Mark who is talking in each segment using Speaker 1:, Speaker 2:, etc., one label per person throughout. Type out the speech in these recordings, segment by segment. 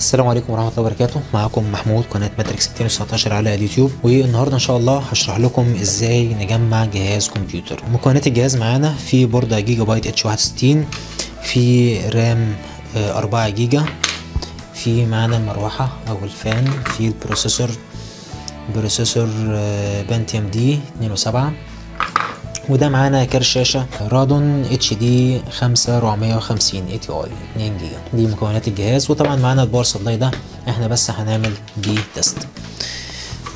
Speaker 1: السلام عليكم ورحمة الله وبركاته. معكم محمود قناة ماتريكس 219 على اليوتيوب. والنهاردة إن شاء الله هشرح لكم إزاي نجمع جهاز كمبيوتر. مكونات الجهاز معانا في بوردة جيجا بايت H 61 في RAM آه، 4 جيجا في معانا المروحة أو ال fan في ال processor processor بنتيوم D 207 وده معانا كارت شاشة رادون اتش دي 5450 إي تي آي 2 جيجا. دي مكونات الجهاز وطبعا معانا ال power supply ده. إحنا بس هنعمل بيه test.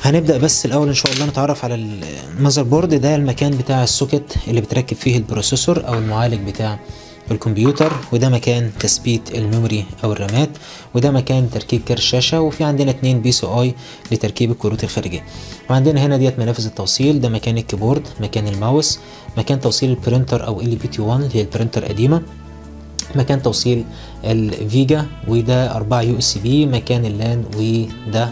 Speaker 1: هنبدأ بس الأول إن شاء الله نتعرف على ال motherboard ده المكان بتاع ال socket اللي بتركب فيه ال processor أو المعالج بتاع الكمبيوتر وده مكان تثبيت ال memory أو الرامات وده مكان تركيب كارت الشاشة وفي عندنا اتنين PCI لتركيب الكروت الخارجية. وعندنا هنا ديت منافذ التوصيل ده مكان ال keyboard مكان الماوس مكان توصيل ال printer أو ال LPT 1 اللي هي ال printer القديمه مكان توصيل ال VGA وده 4 USB مكان ال LAN وده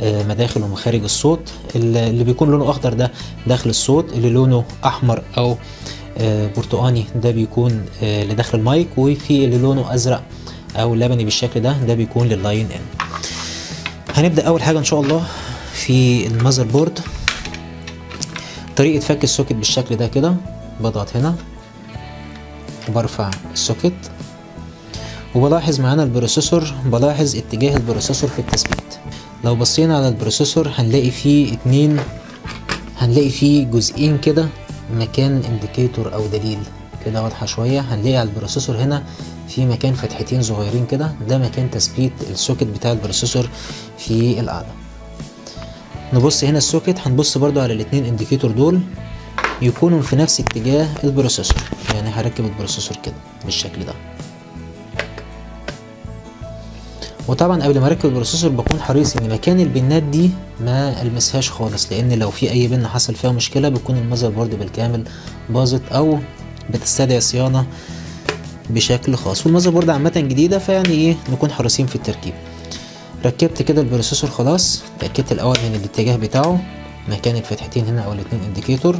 Speaker 1: آه، مداخل ومخارج الصوت. اللي بيكون لونه أخضر ده داخل الصوت اللي لونه أحمر أو برتقاني ده بيكون آه، لداخل المايك وفي اللي لونه أزرق أو لبني بالشكل ده ده بيكون لل line in. هنبدأ أول حاجة إن شاء الله في ال motherboard. طريقة فك ال socket بالشكل ده كده بضغط هنا وبرفع ال socket وبلاحظ معانا ال processor بلاحظ اتجاه ال processor في التثبيت. لو بصينا على ال processor هنلاقي فيه اتنين هنلاقي فيه جزئين كده مكان indicator أو دليل. كده واضحة شوية. هنلاقي على ال processor هنا في مكان فتحتين صغيرين كده. ده مكان تثبيت ال socket بتاع ال processor في القاعده نبص هنا ال socket هنبص برضو على الاتنين indicator دول يكونوا في نفس اتجاه ال processor. يعني هركب ال processor كده بالشكل ده. وطبعا قبل ما أركب ال processor بكون حريص إن مكان ال pinات دي ما ألمسهاش خالص لأن لو في أي pin حصل فيها مشكلة بيكون ال motherboard بالكامل باظت أو بتستدعي صيانة بشكل خاص. وال motherboard عامة جديدة فيعني إيه نكون حريصين في التركيب. ركبت كده ال processor خلاص اتاكدت الأول من الاتجاه بتاعه مكان الفتحتين هنا أو الاتنين indicator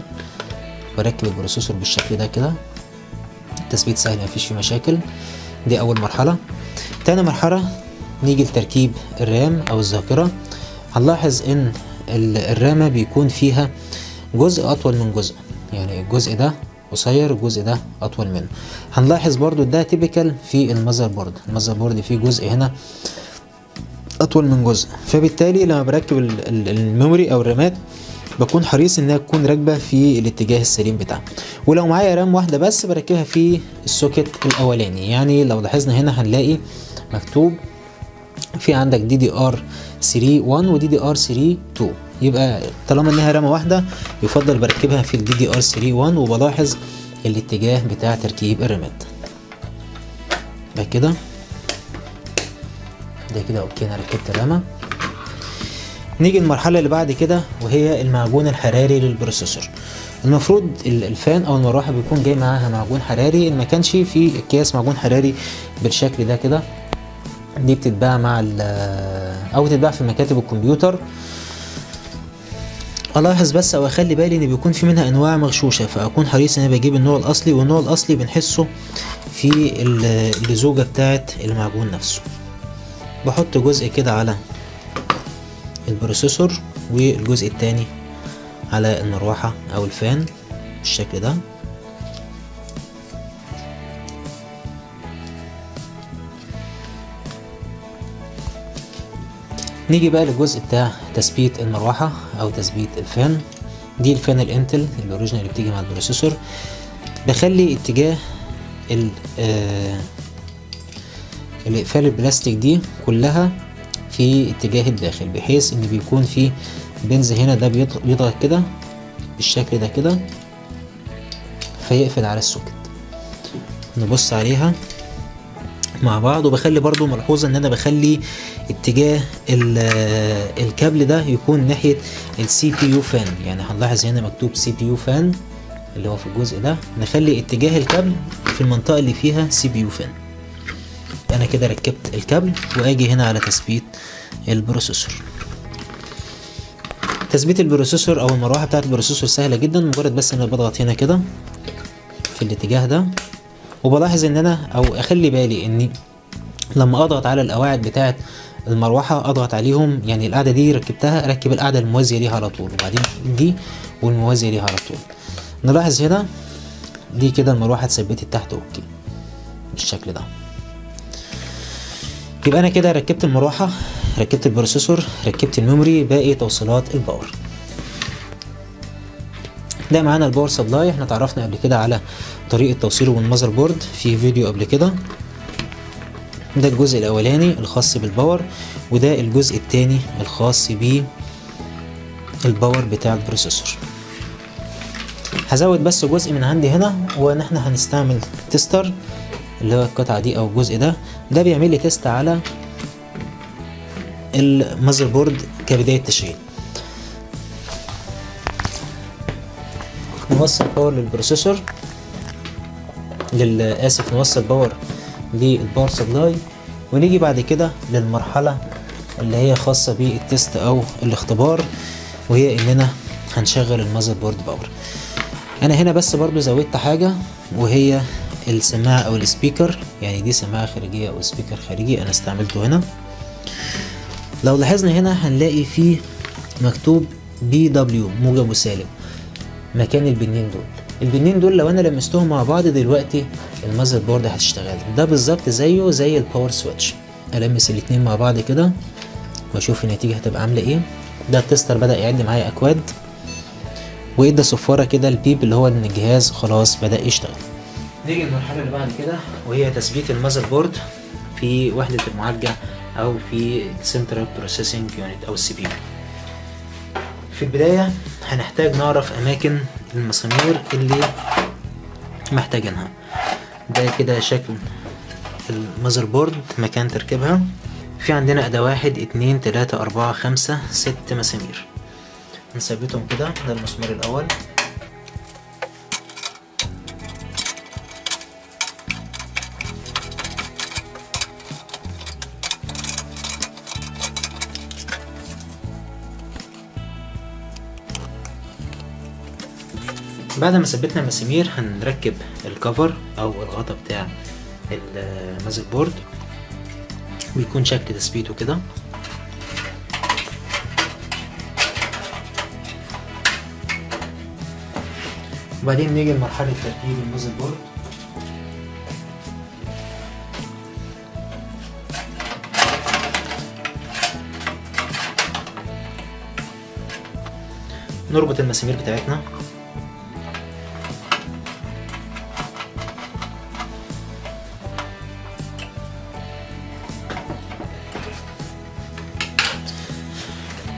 Speaker 1: بركب ال processor بالشكل ده كده. التثبيت سهل مفيش فيه مشاكل. دي أول مرحلة. تاني مرحلة نيجي لتركيب ال RAM أو الذاكره هنلاحظ إن ال- الرامة بيكون فيها جزء أطول من جزء. يعني الجزء ده قصير الجزء ده أطول منه. هنلاحظ برضو ده typical في ال motherboard ال motherboard فيه جزء هنا أطول من جزء. فبالتالي لما بركب ال- ال- ال memory أو الرامات بكون حريص انها تكون راكبة في الاتجاه السليم بتاعها. ولو معايا RAM واحدة بس بركبها في ال socket الأولاني. يعني لو لاحظنا هنا هنلاقي مكتوب في عندك DDR 3 1 و DDR 3 2 يبقى طالما إنها رامه واحدة يفضل بركبها في ال DDR 3 1 وبلاحظ الاتجاه بتاع تركيب الرامات ده كده. ده كده okay أنا ركبت الرامه نيجي المرحلة اللي بعد كده وهي المعجون الحراري لل processor. المفروض ال- ال fan أو المروحه بيكون جاي معاها معجون حراري. ما كانش في أكياس معجون حراري بالشكل ده كده. دي بتتباع مع أو بتتباع في مكاتب الكمبيوتر. ألاحظ بس أو أخلي بالي إن بيكون في منها أنواع مغشوشة فأكون حريص إن أنا بجيب النوع الأصلي والنوع الأصلي بنحسه في ال- اللزوجة بتاعه المعجون نفسه. بحط جزء كده على ال processor والجزء التاني على المروحة أو ال fan بالشكل ده. نيجي بقى للجزء بتاع تثبيت المروحة أو تثبيت ال fan. دي ال fan ال Intel ال original اللي بتيجي مع ال processor. بخلي اتجاه ال آه الاقفال البلاستيك دي كلها في اتجاه الداخل بحيث إن بيكون في pins هنا ده بيضغ- بيضغط كده بالشكل ده كده فيقفل على ال socket. نبص عليها. مع بعض وبخلي برضو ملحوظة إن أنا بخلي اتجاه ال- الكابل ده يكون ناحية ال CPU fan يعني هنلاحظ هنا مكتوب CPU fan اللي هو في الجزء ده. نخلي اتجاه الكابل في المنطقة اللي فيها CPU fan أنا كده ركبت الكابل وآجي هنا على تثبيت ال processor. تثبيت ال processor أو المروحة بتاعت ال processor سهلة جدا. مجرد بس إن أنا بضغط هنا كده في الاتجاه ده. وبلاحظ إن أنا أو أخلي بالي ان لما أضغط على القواعد بتاعه المروحة أضغط عليهم يعني القاعده دي ركبتها ركب القاعده الموازية ليها على طول وبعدين دي والموازية ليها على طول. نلاحظ هنا دي كده المروحة اتثبتت تحت okay. بالشكل ده. يبقى أنا كده ركبت المروحة ركبت ال processor ركبت ال memory باقي توصيلات ال power. ده معانا ال power supply إحنا اتعرفنا قبل كده على طريقة توصيله بال motherboard في فيديو قبل كده. ده الجزء الأولاني الخاص بال power وده الجزء الثاني الخاص بال power بتاع ال processor. هزود بس جزء من عندي هنا وإن إحنا هنستعمل tester اللي هو القطعة دي أو الجزء ده. ده بيعمل لي test على ال motherboard كبداية تشغيل. نوصل power لل processor للآسف نوصل power لل power supply ونيجي بعد كده للمرحلة اللي هي خاصة بال test أو الاختبار وهي إننا هنشغل ال motherboard power. أنا هنا بس برضو زودت حاجة وهي السماعة أو ال speaker. يعني دي سماعة خارجية أو speaker خارجي أنا استعملته هنا. لو لاحظنا هنا هنلاقي فيه مكتوب PW موجب وسالب مكان ال pin ين دول. ال pin ين دول لو أنا لمستهم مع بعض دلوقتي ال motherboard هتشتغل. ده بالظبط زيه زي ال power switch ألمس الاتنين مع بعض كده وأشوف النتيجة هتبقى عاملة إيه. ده ال tester بدأ يعد معايا أكواد. وادى صفارة كده ال beep اللي هو إن الجهاز خلاص بدأ يشتغل. نيجي المرحله اللي بعد كده وهي تثبيت ال motherboard في وحدة المعالجة أو في central processing unit أو ال CPU. في البداية هنحتاج نعرف أماكن المسامير اللي محتاجينها. ده كده شكل المذر بورد مكان تركيبها. في عندنا أداة واحد اتنين تلاتة أربعة خمسة ست مسامير. نثبتهم كده ده المسمار الأول. بعد ما ثبتنا المسامير هنركب ال cover أو الغطا بتاع ال motherboard ويكون شكل تثبيته كده وبعدين نيجي لمرحلة تركيب ال motherboard نربط المسامير بتاعتنا.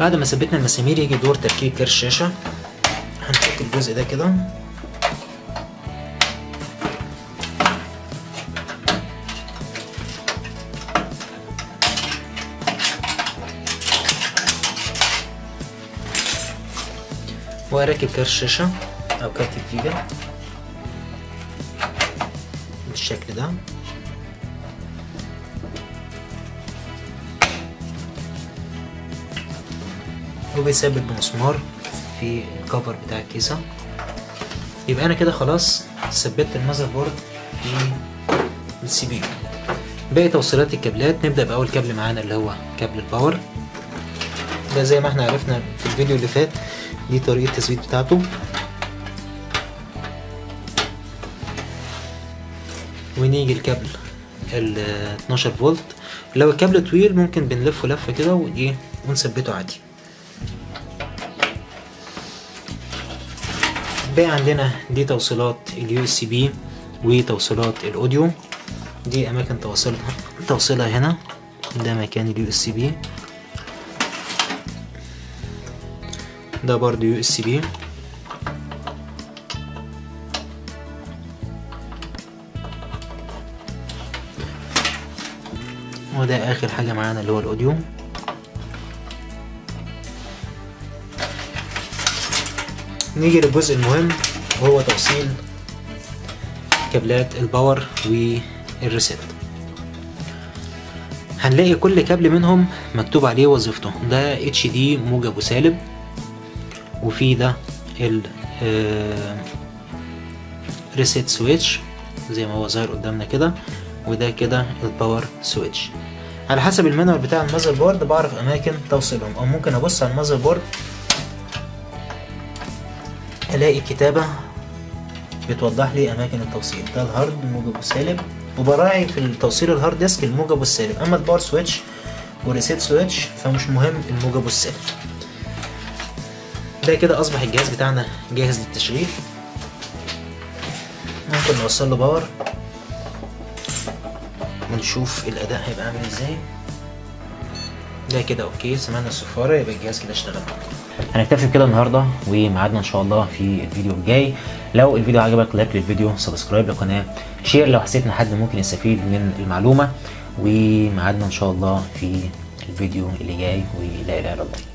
Speaker 1: بعد ما ثبتنا المسامير يجي دور تركيب كرش الشاشة هنفك الجزء ده كده. واركب كارت الشاشة أو كارت ال VGA بالشكل ده. وبيثبت بمسمار في ال cover بتاع الكيسة. يبقى أنا كده خلاص ثبت ال motherboard في ال CP باقي توصيلات الكابلات. نبدأ بأول كابل معانا اللي هو كابل ال power. ده زي ما إحنا عرفنا في الفيديو اللي فات دي طريقة التثبيت بتاعته. ونيجي الكابل ال 12 فولت. لو الكابل طويل ممكن بنلفه لفة كده ونثبته عادي. باقي عندنا دي توصيلات ال USB وتوصيلات ال audio دي أماكن توصيلها توصيلها هنا. ده مكان ال USB ده برضو USB وده آخر حاجة معانا اللي هو ال audio نيجي للجزء المهم وهو توصيل كابلات ال power وال reset هنلاقي كل كابل منهم مكتوب عليه وظيفته. ده HD موجب وسالب وفي ده ال reset switch زي ما هو ظاهر قدامنا كده وده كده ال power switch على حسب ال manual بتاع ال motherboard بعرف أماكن توصيلهم أو ممكن أبص على ال motherboard ألاقي كتابة بتوضح لي أماكن التوصيل. ده ال hard موجب وسالب وبراعي في التوصيل ال hard disk الموجب والسالب أما ال power switch وال reset switch فمش مهم الموجب والسالب ده كده أصبح الجهاز بتاعنا جاهز للتشغيل. ممكن نوصل له power ونشوف الأداء هيبقى عامل إزاي. ده كده okay سمعنا الصفاره يبقى الجهاز كده اشتغل. هنكتفي بكده النهارده وميعادنا إن شاء الله في الفيديو الجاي. لو الفيديو عجبك like للفيديو subscribe للقناة share لو حسيت إن حد ممكن يستفيد من المعلومة. وميعادنا إن شاء الله في الفيديو اللي جاي ولا اله الا الله